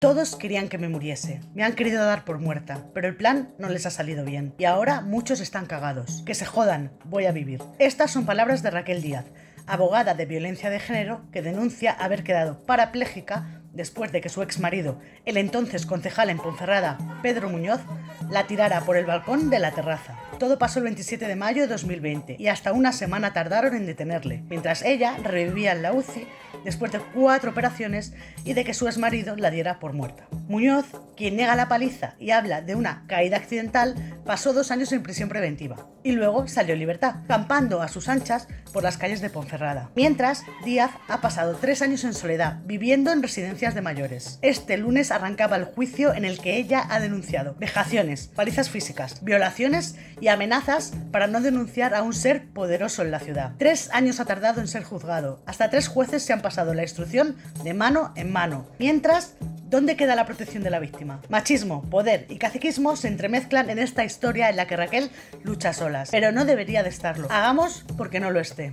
Todos querían que me muriese. Me han querido dar por muerta, pero el plan no les ha salido bien. Y ahora muchos están cagados. Que se jodan, voy a vivir. Estas son palabras de Raquel Díaz, abogada de violencia de género que denuncia haber quedado parapléjica después de que su ex marido, el entonces concejal en Ponferrada, Pedro Muñoz, la tirara por el balcón de la terraza. Todo pasó el 27 de mayo de 2020 y hasta una semana tardaron en detenerle, mientras ella revivía en la UCI después de cuatro operaciones y de que su exmarido la diera por muerta. Muñoz, quien niega la paliza y habla de una caída accidental, pasó dos años en prisión preventiva y luego salió en libertad, campando a sus anchas por las calles de Ponferrada. Mientras, Díaz ha pasado tres años en soledad, viviendo en residencias de mayores. Este lunes arrancaba el juicio en el que ella ha denunciado vejaciones, palizas físicas, violaciones y amenazas para no denunciar a un ser poderoso en la ciudad. Tres años ha tardado en ser juzgado. Hasta tres jueces se han pasado la instrucción de mano en mano. Mientras, ¿Dónde queda la protección de la víctima? Machismo, poder y caciquismo se entremezclan en esta historia en la que Raquel lucha solas, pero no debería de estarlo. Hagamos porque no lo esté.